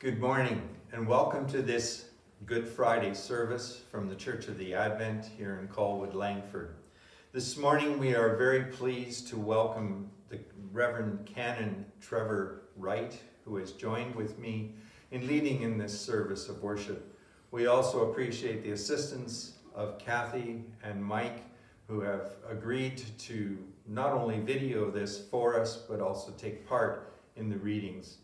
Good morning and welcome to this Good Friday service from the Church of the Advent here in Colwood, Langford. This morning we are very pleased to welcome the Reverend Canon Trevor Wright, who has joined with me in leading in this service of worship. We also appreciate the assistance of Kathy and Mike, who have agreed to not only video this for us, but also take part in the readings.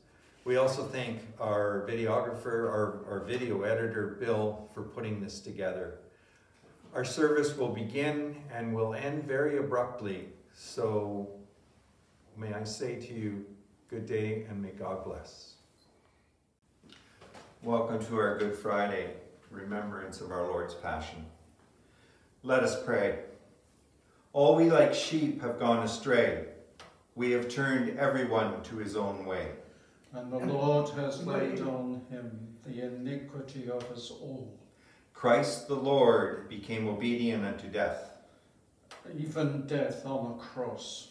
We also thank our videographer, our, our video editor, Bill, for putting this together. Our service will begin and will end very abruptly, so may I say to you, good day and may God bless. Welcome to our Good Friday remembrance of our Lord's Passion. Let us pray. All we like sheep have gone astray. We have turned everyone to his own way. And the Lord has laid on him the iniquity of us all. Christ the Lord became obedient unto death. Even death on a cross.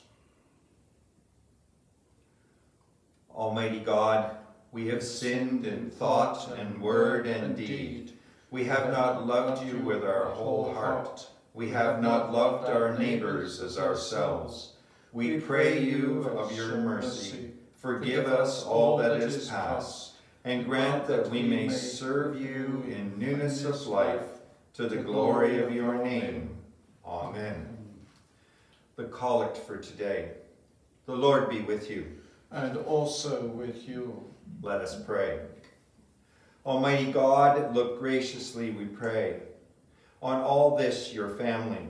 Almighty God, we have sinned in thought and word and deed. We have not loved you with our whole heart. We have not loved our neighbors as ourselves. We pray you of your mercy Forgive us all that is past, and grant that we may serve you in newness of life, to the glory of your name. Amen. The collect for today. The Lord be with you. And also with you. Let us pray. Almighty God, look graciously, we pray, on all this your family,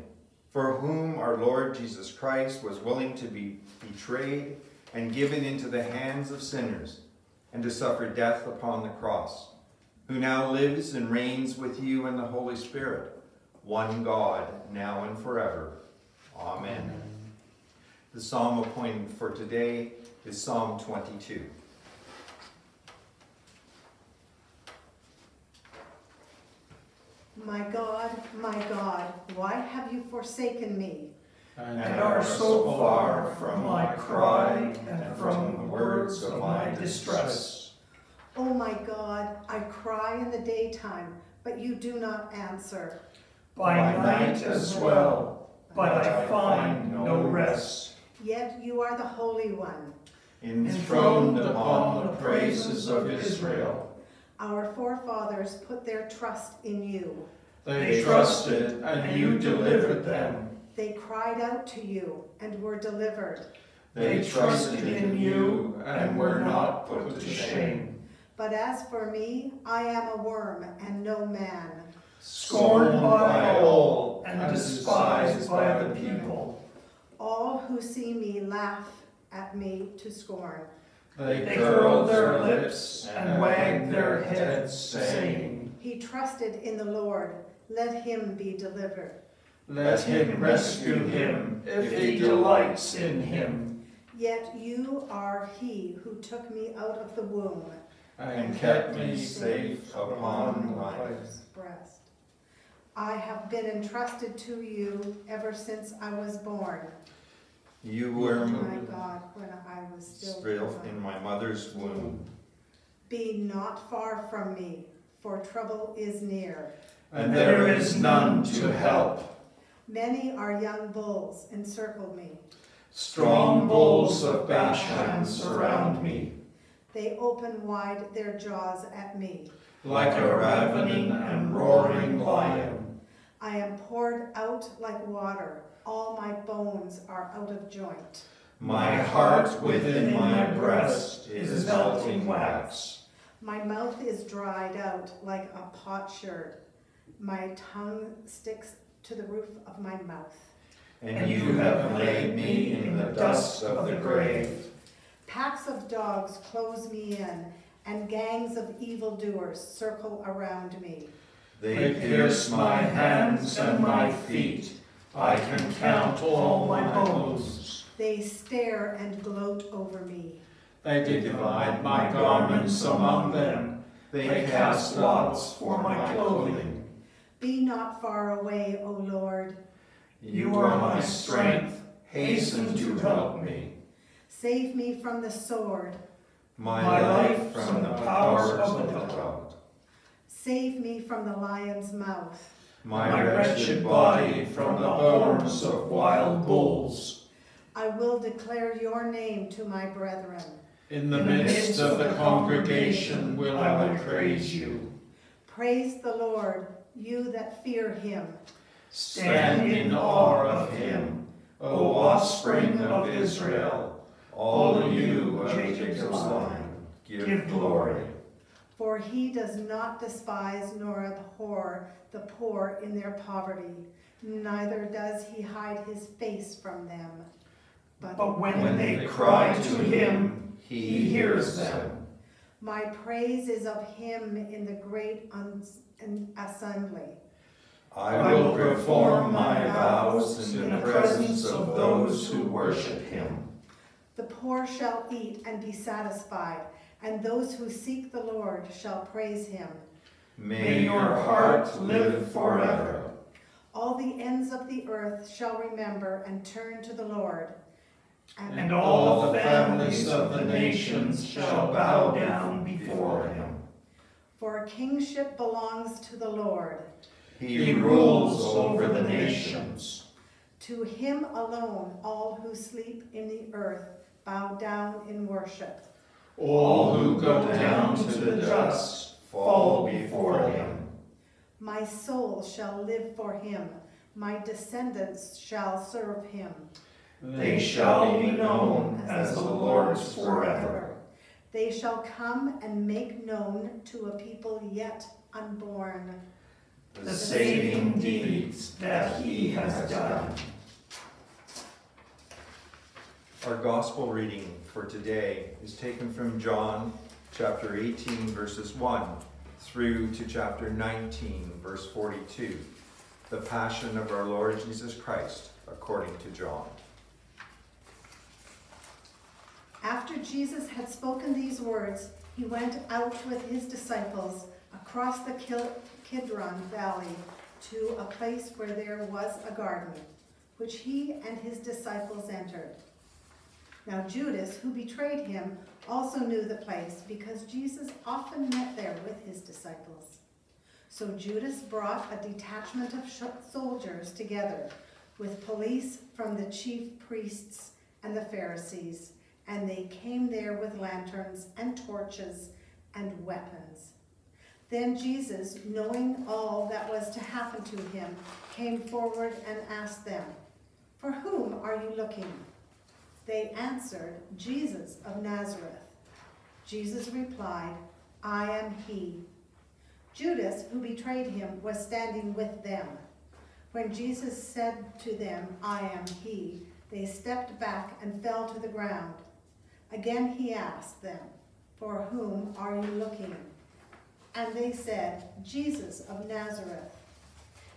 for whom our Lord Jesus Christ was willing to be betrayed and given into the hands of sinners, and to suffer death upon the cross, who now lives and reigns with you in the Holy Spirit, one God, now and forever. Amen. Amen. The psalm appointed for today is Psalm 22. My God, my God, why have you forsaken me? And, and are so far from my cry and from the words of my distress. O oh my God, I cry in the daytime, but you do not answer. By night as well, but I find no rest. Yet you are the Holy One, enthroned upon the praises of Israel. Our forefathers put their trust in you. They trusted, and you delivered them. They cried out to you and were delivered. They trusted in you and were not put to shame. But as for me, I am a worm and no man. Scorned by all and despised by the people. All who see me laugh at me to scorn. They curl their lips and wag their heads, saying, He trusted in the Lord, let him be delivered. Let him rescue him if he delights in him. Yet you are he who took me out of the womb and kept me safe upon life's breast. I have been entrusted to you ever since I was born. You were oh my God when I was still, still in my mother's womb. Be not far from me, for trouble is near. And there is none to help. Many are young bulls encircle me. Strong bulls of Bashan surround me. They open wide their jaws at me. Like a ravening and roaring lion. I am poured out like water. All my bones are out of joint. My heart within my breast is melting wax. My mouth is dried out like a potsherd. My tongue sticks to the roof of my mouth. And you have laid me in the dust of the grave. Packs of dogs close me in, and gangs of evildoers circle around me. They pierce my hands and my feet. I can count all my bones. They stare and gloat over me. They divide my garments among them. They cast lots for my clothing. Be not far away, O Lord. You are my strength. Hasten to help me. Save me from the sword. my life from the powers of the devil, Save me from the lion's mouth. my wretched body from the horns of wild bulls. I will declare your name to my brethren. In the midst of the congregation will I I will praise you. Praise the Lord, you that fear him. Stand in awe of him, O offspring of Israel, all of you of Jacob's line, give glory. For he does not despise nor abhor the poor in their poverty, neither does he hide his face from them. But when they cry to him, he hears them. My praise is of him in the great uns- in assembly. I will perform my vows in the presence of those who worship him. The poor shall eat and be satisfied, and those who seek the Lord shall praise him. May your heart live forever. All the ends of the earth shall remember and turn to the Lord. And all the families of the nations shall bow down before him. For kingship belongs to the Lord. He rules over the nations. To him alone all who sleep in the earth bow down in worship. All who go down to the dust fall before him. My soul shall live for him, my descendants shall serve him. They shall be known as the Lord's forever. They shall come and make known to a people yet unborn The saving deeds that he has done. Our gospel reading for today is taken from John chapter 18, verses 1 through to chapter 19, verse 42. The Passion of our Lord Jesus Christ, according to John. After Jesus had spoken these words, he went out with his disciples across the Kidron Valley to a place where there was a garden, which he and his disciples entered. Now Judas, who betrayed him, also knew the place because Jesus often met there with his disciples. So Judas brought a detachment of soldiers together with police from the chief priests and the Pharisees, and they came there with lanterns and torches and weapons. Then Jesus, knowing all that was to happen to him, came forward and asked them, For whom are you looking? They answered, Jesus of Nazareth. Jesus replied, I am he. Judas, who betrayed him, was standing with them. When Jesus said to them, I am he, they stepped back and fell to the ground. Again he asked them, For whom are you looking? And they said, Jesus of Nazareth.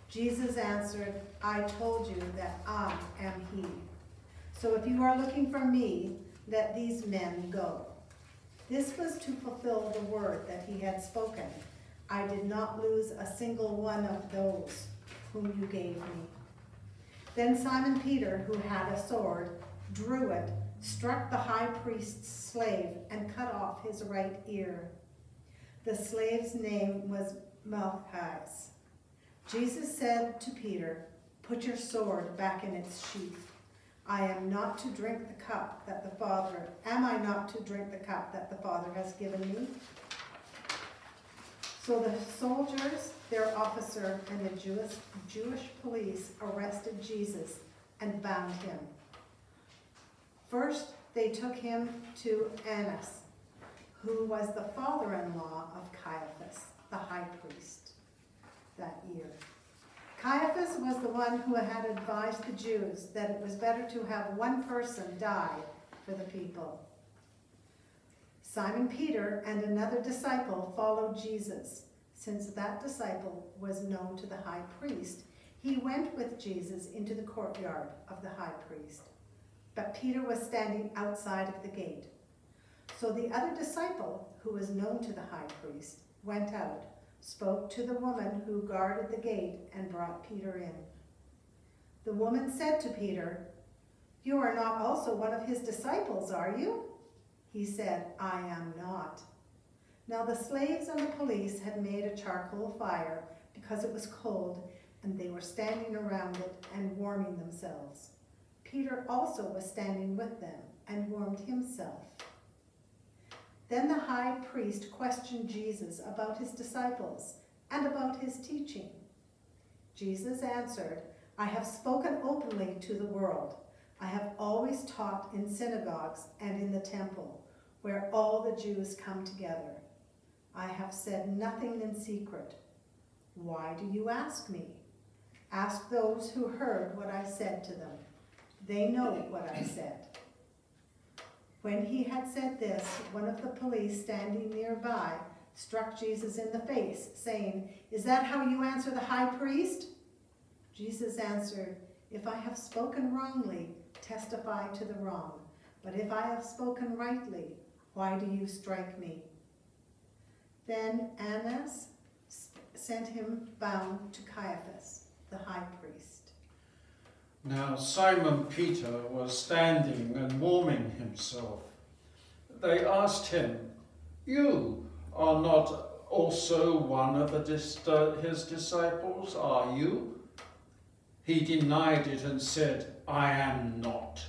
Jesus answered, I told you that I am he. So if you are looking for me, let these men go. This was to fulfill the word that he had spoken. I did not lose a single one of those whom you gave me. Then Simon Peter, who had a sword, drew it, struck the high priest's slave, and cut off his right ear. The slave's name was Malchus. Jesus said to Peter, Put your sword back in its sheath. I am not to drink the cup that the Father, am I not to drink the cup that the Father has given me? So the soldiers, their officer, and the Jewish, Jewish police arrested Jesus and bound him. First, they took him to Annas, who was the father-in-law of Caiaphas, the high priest, that year. Caiaphas was the one who had advised the Jews that it was better to have one person die for the people. Simon Peter and another disciple followed Jesus. Since that disciple was known to the high priest, he went with Jesus into the courtyard of the high priest. But Peter was standing outside of the gate. So the other disciple, who was known to the high priest, went out, spoke to the woman who guarded the gate, and brought Peter in. The woman said to Peter, You are not also one of his disciples, are you? He said, I am not. Now the slaves and the police had made a charcoal fire because it was cold, and they were standing around it and warming themselves. Peter also was standing with them and warmed himself. Then the high priest questioned Jesus about his disciples and about his teaching. Jesus answered, I have spoken openly to the world. I have always taught in synagogues and in the temple, where all the Jews come together. I have said nothing in secret. Why do you ask me? Ask those who heard what I said to them. They know what I said. When he had said this, one of the police standing nearby struck Jesus in the face, saying, Is that how you answer the high priest? Jesus answered, If I have spoken wrongly, testify to the wrong. But if I have spoken rightly, why do you strike me? Then Annas sent him bound to Caiaphas, the high priest. Now Simon Peter was standing and warming himself. They asked him, You are not also one of dis his disciples, are you? He denied it and said, I am not.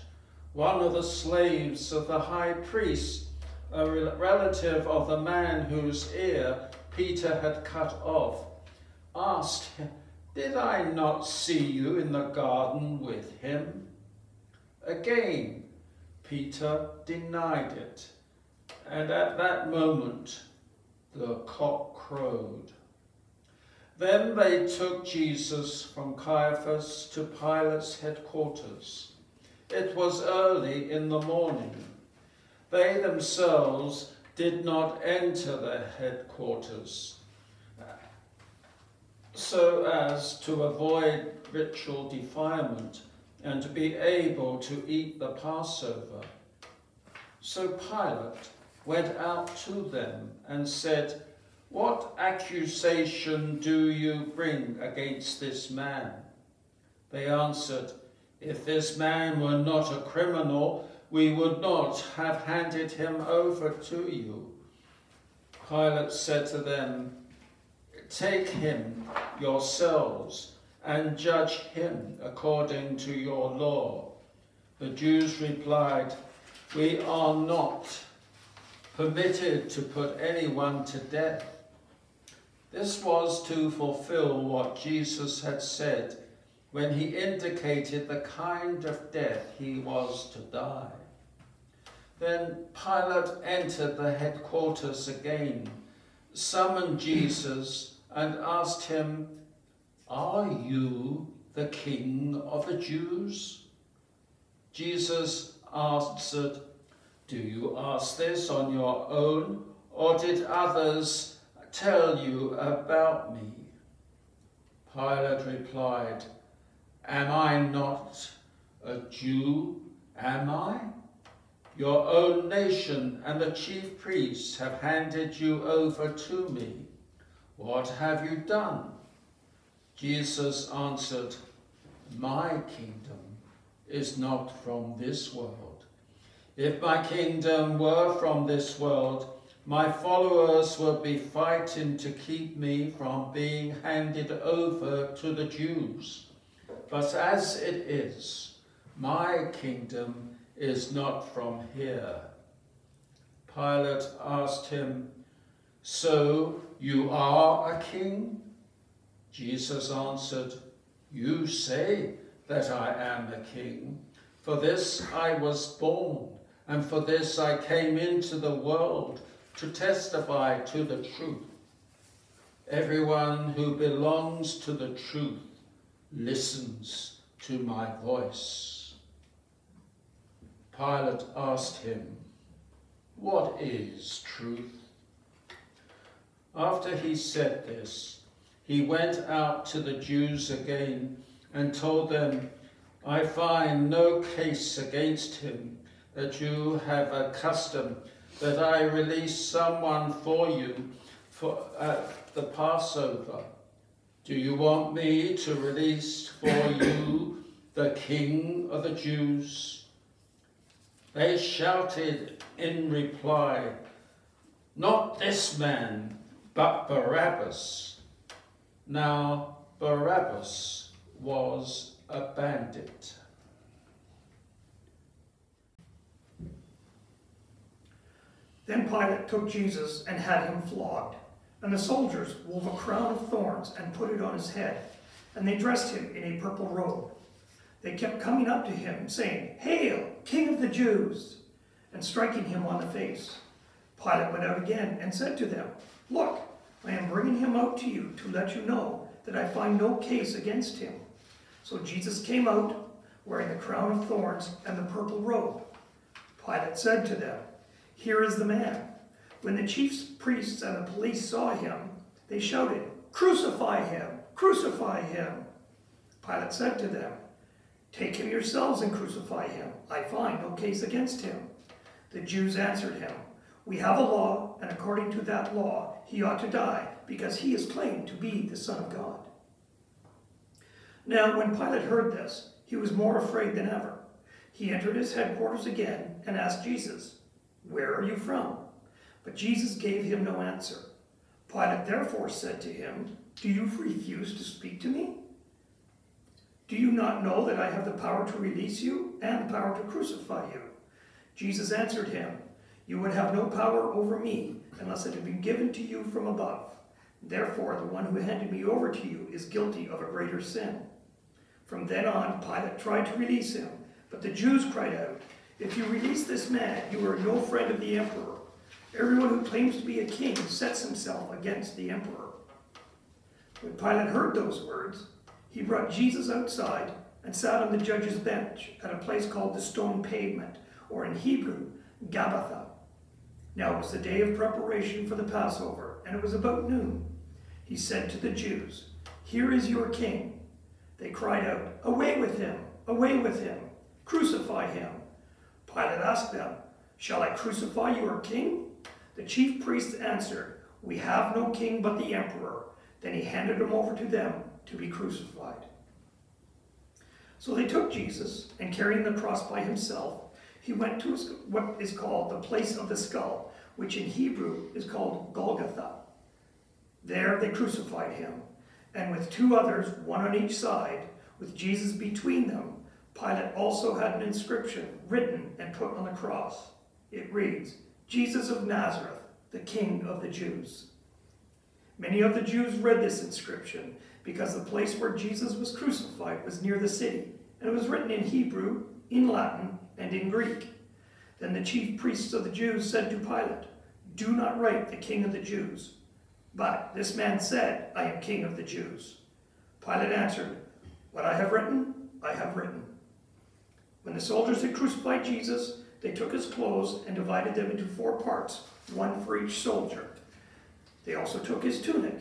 One of the slaves of the high priest, a relative of the man whose ear Peter had cut off, asked him, Did I not see you in the garden with him? Again, Peter denied it, and at that moment the cock crowed. Then they took Jesus from Caiaphas to Pilate's headquarters. It was early in the morning. They themselves did not enter the headquarters so as to avoid ritual defilement and to be able to eat the Passover. So Pilate went out to them and said, What accusation do you bring against this man? They answered, If this man were not a criminal, we would not have handed him over to you. Pilate said to them, Take him yourselves and judge him according to your law. The Jews replied, We are not permitted to put anyone to death. This was to fulfill what Jesus had said when he indicated the kind of death he was to die. Then Pilate entered the headquarters again, summoned Jesus, and asked him, Are you the king of the Jews? Jesus answered, Do you ask this on your own, or did others tell you about me? Pilate replied, Am I not a Jew? Am I? Your own nation and the chief priests have handed you over to me. What have you done? Jesus answered, My kingdom is not from this world. If my kingdom were from this world, my followers would be fighting to keep me from being handed over to the Jews. But as it is, my kingdom is not from here. Pilate asked him, So you are a king? Jesus answered, You say that I am a king. For this I was born, and for this I came into the world, to testify to the truth. Everyone who belongs to the truth listens to my voice. Pilate asked him, What is truth? After he said this, he went out to the Jews again and told them, I find no case against him that you have a custom that I release someone for you for at the Passover. Do you want me to release for you the King of the Jews? They shouted in reply, Not this man, but Barabbas. Now Barabbas was a bandit. Then Pilate took Jesus and had him flogged. And the soldiers wove a crown of thorns and put it on his head. And they dressed him in a purple robe. They kept coming up to him, saying, Hail, King of the Jews! and striking him on the face. Pilate went out again and said to them, Look, I am bringing him out to you to let you know that I find no case against him. So Jesus came out, wearing the crown of thorns and the purple robe. Pilate said to them, Here is the man. When the chief priests and the police saw him, they shouted, Crucify him! Crucify him! Pilate said to them, Take him yourselves and crucify him. I find no case against him. The Jews answered him, We have a law, and according to that law, he ought to die, because he is claimed to be the Son of God. Now, when Pilate heard this, he was more afraid than ever. He entered his headquarters again and asked Jesus, Where are you from? But Jesus gave him no answer. Pilate therefore said to him, Do you refuse to speak to me? Do you not know that I have the power to release you and the power to crucify you? Jesus answered him, You would have no power over me unless it had been given to you from above. Therefore, the one who handed me over to you is guilty of a greater sin. From then on, Pilate tried to release him, but the Jews cried out, If you release this man, you are no friend of the emperor. Everyone who claims to be a king sets himself against the emperor. When Pilate heard those words, he brought Jesus outside and sat on the judge's bench at a place called the Stone Pavement, or in Hebrew, Gabbatha. Now it was the day of preparation for the Passover, and it was about noon. He said to the Jews, Here is your king. They cried out, Away with him! Away with him! Crucify him! Pilate asked them, Shall I crucify your king? The chief priests answered, We have no king but the emperor. Then he handed him over to them to be crucified. So they took Jesus, and carrying the cross by himself, he went to what is called the place of the skull, which in Hebrew is called Golgotha. There they crucified him, and with two others, one on each side, with Jesus between them, Pilate also had an inscription written and put on the cross. It reads, Jesus of Nazareth, the King of the Jews. Many of the Jews read this inscription because the place where Jesus was crucified was near the city, and it was written in Hebrew, in Latin, and in Greek. Then the chief priests of the Jews said to Pilate, Do not write the King of the Jews. But this man said, I am King of the Jews. Pilate answered, What I have written, I have written. When the soldiers had crucified Jesus, they took his clothes and divided them into four parts, one for each soldier. They also took his tunic.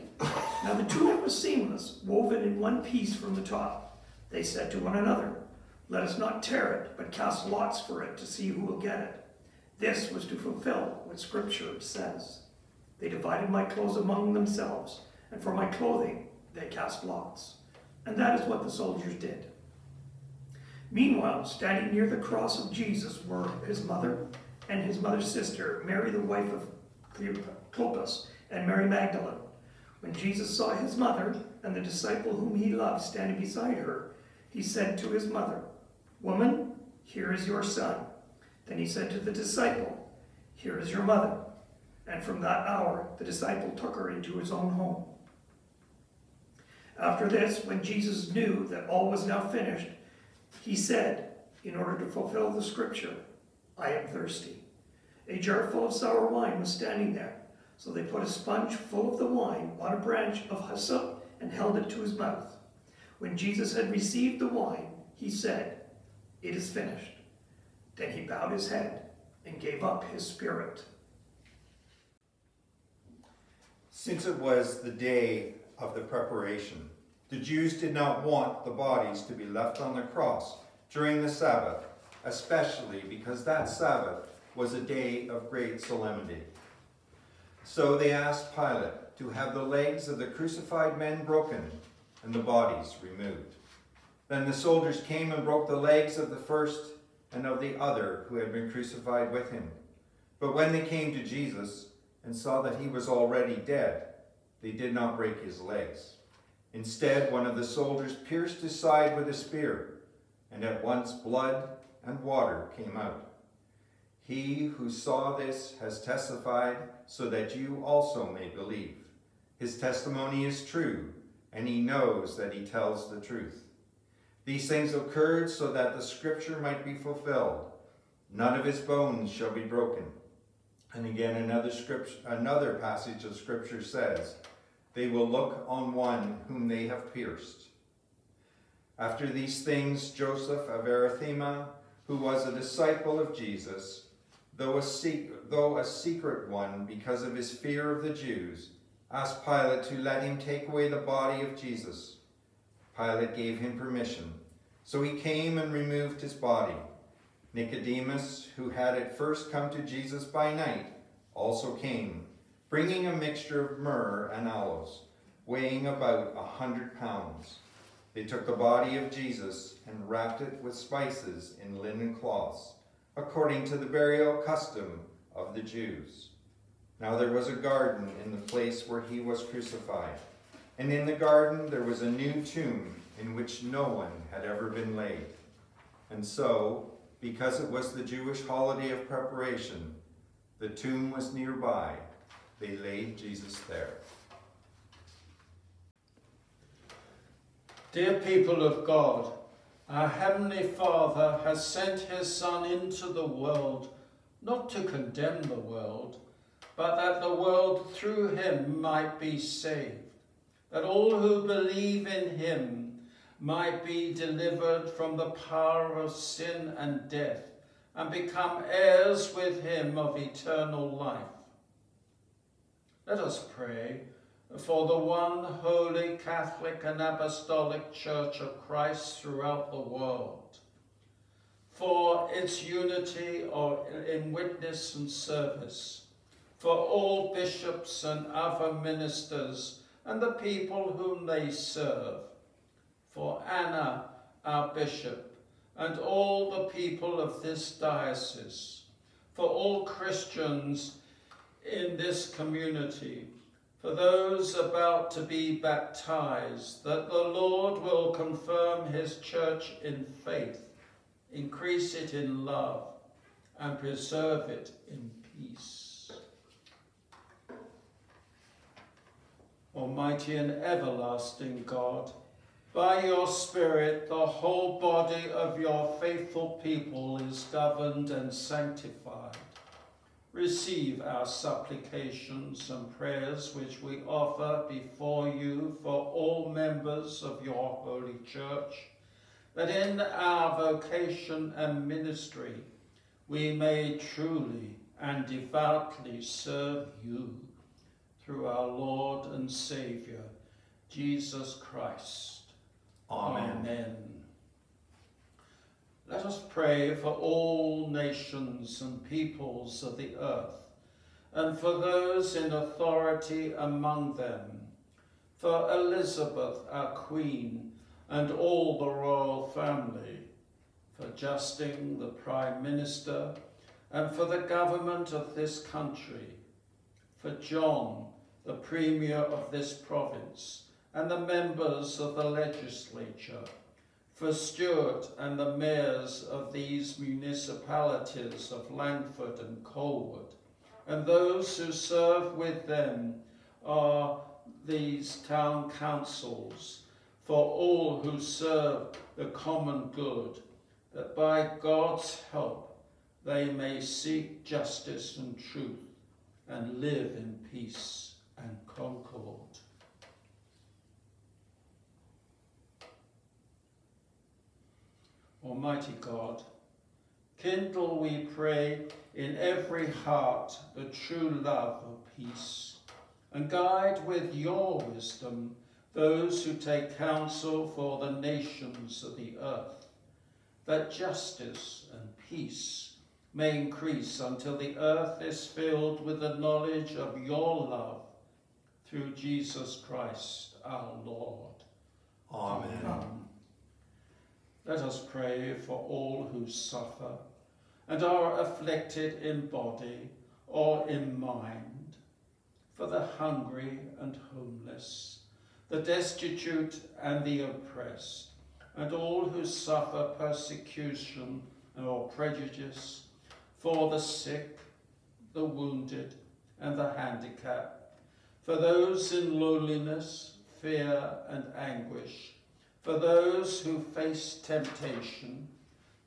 Now the tunic was seamless, woven in one piece from the top. They said to one another, Let us not tear it, but cast lots for it to see who will get it. This was to fulfill what Scripture says. They divided my clothes among themselves, and for my clothing they cast lots. And that is what the soldiers did. Meanwhile, standing near the cross of Jesus were his mother and his mother's sister, Mary the wife of Clopas, and Mary Magdalene. When Jesus saw his mother and the disciple whom he loved standing beside her, he said to his mother, Woman, here is your son. Then he said to the disciple, Here is your mother. And from that hour, the disciple took her into his own home. After this, when Jesus knew that all was now finished, he said, in order to fulfill the scripture, I am thirsty. A jar full of sour wine was standing there. So they put a sponge full of the wine on a branch of hyssop and held it to his mouth. When Jesus had received the wine, he said, It is finished. Then he bowed his head and gave up his spirit. Since it was the day of the preparation, the Jews did not want the bodies to be left on the cross during the Sabbath, especially because that Sabbath was a day of great solemnity. So they asked Pilate to have the legs of the crucified men broken and the bodies removed. Then the soldiers came and broke the legs of the first and of the other who had been crucified with him. But when they came to Jesus and saw that he was already dead, they did not break his legs. Instead, one of the soldiers pierced his side with a spear, and at once blood and water came out. He who saw this has testified so that you also may believe. His testimony is true, and he knows that he tells the truth. These things occurred so that the scripture might be fulfilled. None of his bones shall be broken. And again, another another passage of scripture says, "They will look on one whom they have pierced." After these things, Joseph of Arimathea, who was a disciple of Jesus, though a, though a secret one because of his fear of the Jews, asked Pilate to let him take away the body of Jesus. Pilate gave him permission. So he came and removed his body. Nicodemus, who had at first come to Jesus by night, also came, bringing a mixture of myrrh and aloes, weighing about a hundred pounds. They took the body of Jesus and wrapped it with spices in linen cloths, according to the burial custom of the Jews. Now there was a garden in the place where he was crucified, and in the garden there was a new tomb in which no one had ever been laid. And so, because it was the Jewish holiday of preparation, the tomb was nearby. They laid Jesus there. Dear people of God, our Heavenly Father has sent his Son into the world, not to condemn the world, but that the world through him might be saved, that all who believe in him might be delivered from the power of sin and death, and become heirs with him of eternal life. Let us pray for the one holy Catholic and Apostolic Church of Christ throughout the world, for its unity or in witness and service, for all bishops and other ministers and the people whom they serve, for Anna, our bishop, and all the people of this diocese, for all Christians in this community, for those about to be baptized, that the Lord will confirm his church in faith, increase it in love, and preserve it in peace. Almighty and everlasting God, by your Spirit the whole body of your faithful people is governed and sanctified. Receive our supplications and prayers which we offer before you for all members of your holy church, that in our vocation and ministry we may truly and devoutly serve you through our Lord and Saviour, Jesus Christ. Amen. Amen. Let us pray for all nations and peoples of the earth, and for those in authority among them, for Elizabeth, our Queen, and all the royal family, for Justin, the Prime Minister, and for the government of this country, for John, the Premier of this province, and the members of the legislature, for Stuart and the mayors of these municipalities of Langford and Colwood, and those who serve with them are these town councils, for all who serve the common good, that by God's help they may seek justice and truth and live in peace and concord. Almighty God, kindle, we pray, in every heart the true love of peace, and guide with your wisdom those who take counsel for the nations of the earth, that justice and peace may increase until the earth is filled with the knowledge of your love through Jesus Christ our Lord. Amen. Amen. Let us pray for all who suffer and are afflicted in body or in mind, for the hungry and homeless, the destitute and the oppressed, and all who suffer persecution or prejudice, for the sick, the wounded, and the handicapped, for those in loneliness, fear, and anguish, for those who face temptation,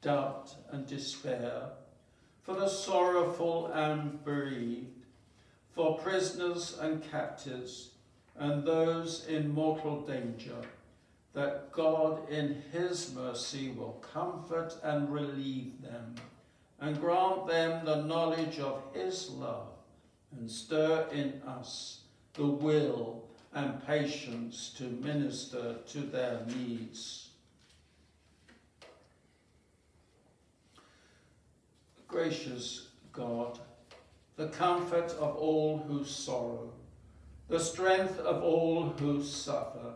doubt, and despair, for the sorrowful and bereaved, for prisoners and captives, and those in mortal danger, that God in his mercy will comfort and relieve them, and grant them the knowledge of his love, and stir in us the will and patience to minister to their needs. Gracious God, the comfort of all who sorrow, the strength of all who suffer,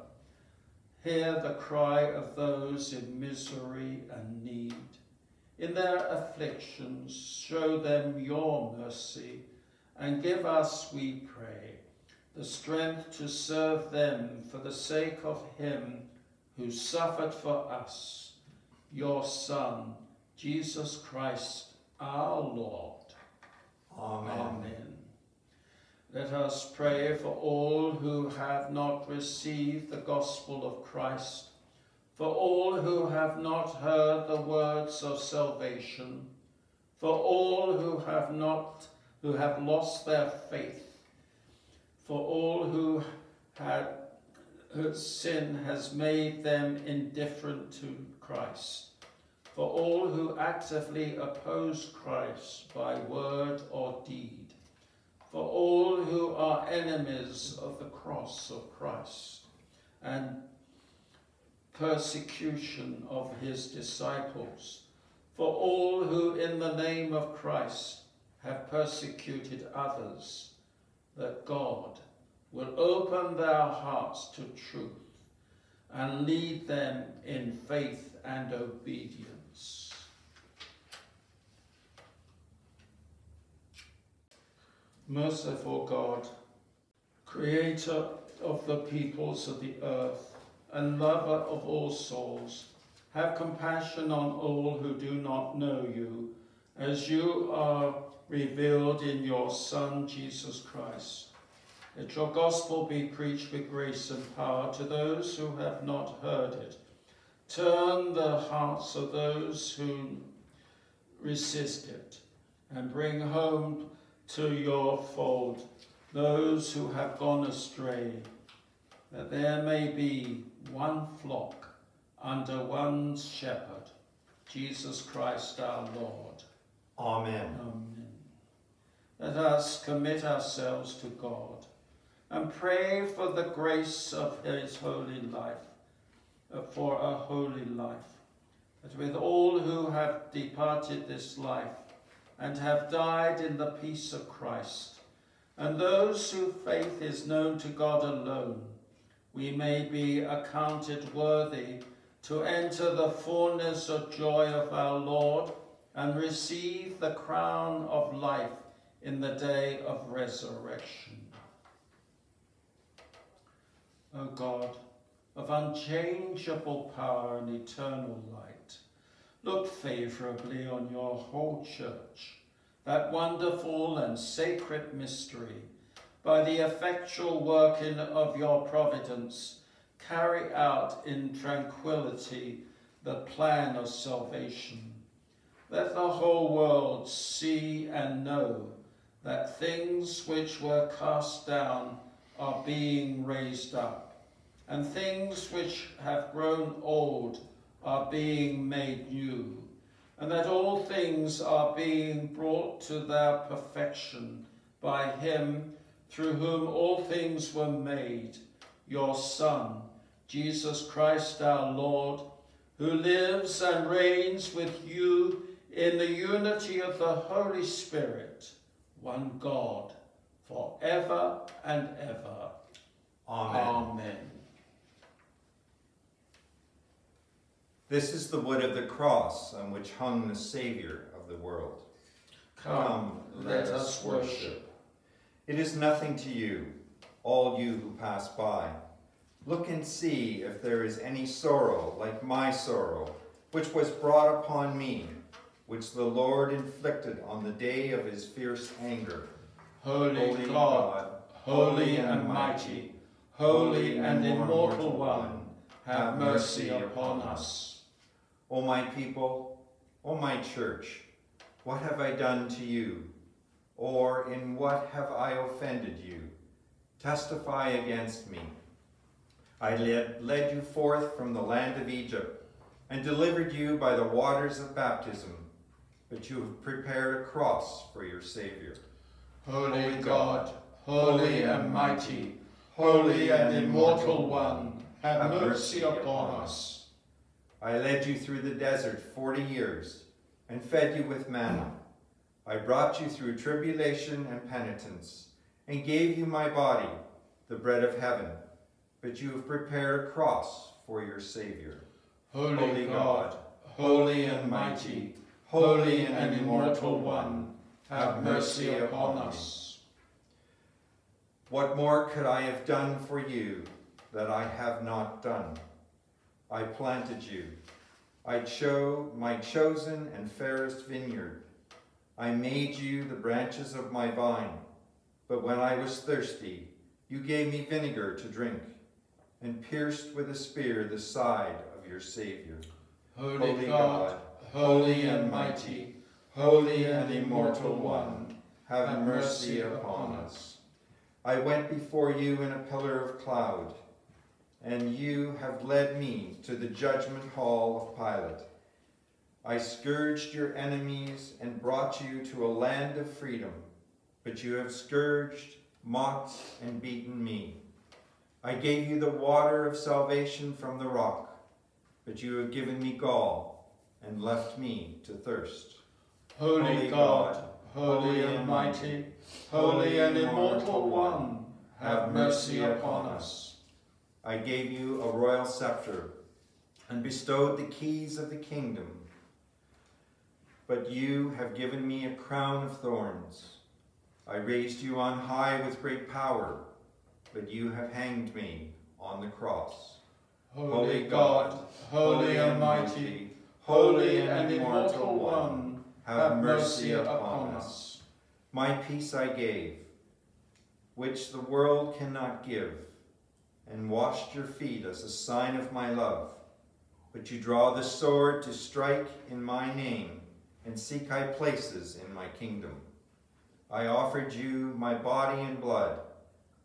hear the cry of those in misery and need. In their afflictions, show them your mercy, and give us, we pray, the strength to serve them for the sake of him who suffered for us, your Son, Jesus Christ, our Lord. Amen. Amen. Let us pray for all who have not received the gospel of Christ, for all who have not heard the words of salvation, for all who have not who have lost their faith, for all who had whose sin has made them indifferent to Christ, for all who actively oppose Christ by word or deed, for all who are enemies of the cross of Christ and persecution of his disciples, for all who in the name of Christ have persecuted others, that God will open their hearts to truth and lead them in faith and obedience. Merciful God, creator of the peoples of the earth and lover of all souls, have compassion on all who do not know you, as you are revealed in your Son, Jesus Christ. Let your gospel be preached with grace and power to those who have not heard it. Turn the hearts of those who resist it, and bring home to your fold those who have gone astray, that there may be one flock under one shepherd, Jesus Christ our Lord. Amen. Amen. Let us commit ourselves to God and pray for the grace of his holy life, uh, for a holy life, that with all who have departed this life and have died in the peace of Christ, and those whose faith is known to God alone, we may be accounted worthy to enter the fullness of joy of our Lord and receive the crown of life in the day of resurrection. O God, of unchangeable power and eternal light, look favourably on your whole church, that wonderful and sacred mystery, by the effectual working of your providence, carry out in tranquility the plan of salvation. Let the whole world see and know that things which were cast down are being raised up, and things which have grown old are being made new, and that all things are being brought to their perfection by him through whom all things were made, your Son, Jesus Christ our Lord, who lives and reigns with you in the unity of the Holy Spirit, one God, for ever and ever. Amen. Amen. This is the wood of the cross on which hung the Savior of the world. Come, let us worship. It is nothing to you, all you who pass by. Look and see if there is any sorrow like my sorrow, which was brought upon me, which the Lord inflicted on the day of his fierce anger. Holy, God, holy and mighty, holy and immortal one, have mercy upon us. O my people, O my church, what have I done to you? Or in what have I offended you? Testify against me. I led, led you forth from the land of Egypt and delivered you by the waters of baptism, but you have prepared a cross for your Savior. Holy God, holy and mighty, holy and immortal one, have mercy upon us. I led you through the desert forty years and fed you with manna. I brought you through tribulation and penitence and gave you my body, the bread of heaven, but you have prepared a cross for your Savior. Holy, Holy God, God, holy and mighty, holy and immortal one, have mercy upon us. What more could I have done for you that I have not done? I planted you. I chose my chosen and fairest vineyard. I made you the branches of my vine. But when I was thirsty, you gave me vinegar to drink, and pierced with a spear the side of your Savior. Holy, Holy God, God, holy and mighty, holy and immortal one, have mercy upon us. I went before you in a pillar of cloud, and you have led me to the judgment hall of Pilate. I scourged your enemies and brought you to a land of freedom, but you have scourged, mocked, and beaten me. I gave you the water of salvation from the rock, but you have given me gall and left me to thirst. Holy Holy God, God, holy and mighty, holy and immortal one, have mercy upon us. I gave you a royal scepter and bestowed the keys of the kingdom. But you have given me a crown of thorns. I raised you on high with great power, but you have hanged me on the cross. Holy God, holy and mighty, holy and immortal one, have mercy upon us. My peace I gave, which the world cannot give, and washed your feet as a sign of my love. But you draw the sword to strike in my name, and seek high places in my kingdom. I offered you my body and blood,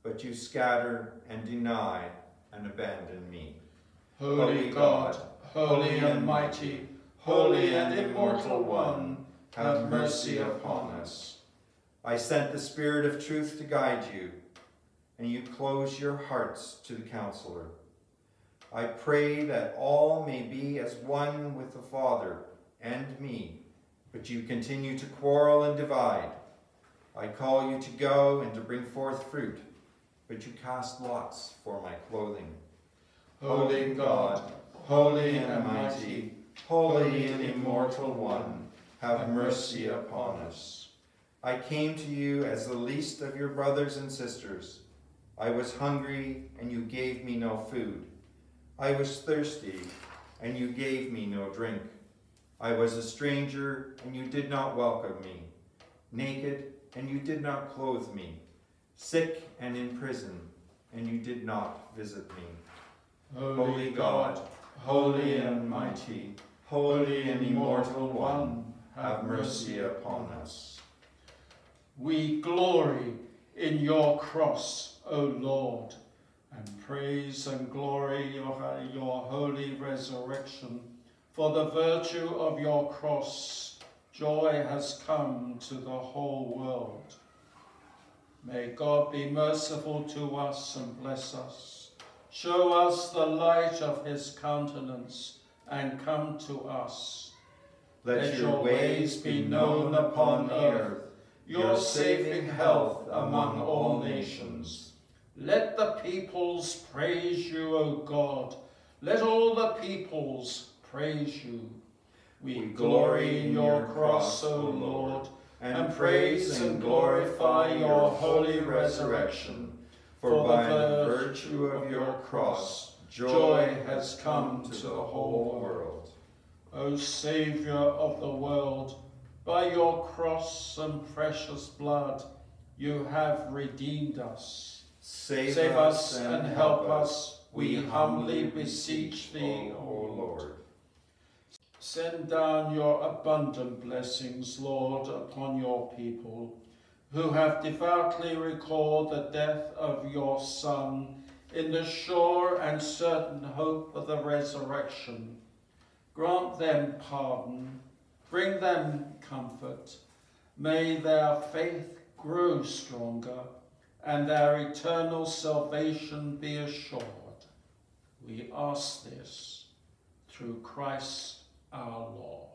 but you scatter and deny and abandon me. Holy God, holy and mighty, holy and immortal one, have mercy upon us. I sent the Spirit of truth to guide you, and you close your hearts to the counselor. I pray that all may be as one with the Father and me, but you continue to quarrel and divide. I call you to go and to bring forth fruit, but you cast lots for my clothing. Holy God, holy and mighty, holy and immortal one, have mercy upon us. I came to you as the least of your brothers and sisters. I was hungry, and you gave me no food. I was thirsty, and you gave me no drink. I was a stranger, and you did not welcome me. Naked, and you did not clothe me. Sick and in prison, and you did not visit me. Holy God, holy and mighty, holy and immortal one, have mercy upon us. We glory in your cross, O Lord, and praise and glory your, your holy resurrection. For the virtue of your cross, joy has come to the whole world. May God be merciful to us and bless us. Show us the light of his countenance and come to us. Let your ways be known upon earth, your saving health among all nations. Let the peoples praise you, O God. Let all the peoples praise you. We, glory in your cross, O Lord, and praise and glorify your holy resurrection. For by the virtue of your cross, joy has come to the whole world. O Saviour of the world, by your cross and precious blood, you have redeemed us. Save, Save us and help us, we humbly beseech thee, O Lord. Send down your abundant blessings, Lord, upon your people, who have devoutly recalled the death of your Son in the sure and certain hope of the resurrection. Grant them pardon, bring them comfort. May their faith grow stronger and their eternal salvation be assured. We ask this through Christ our Lord.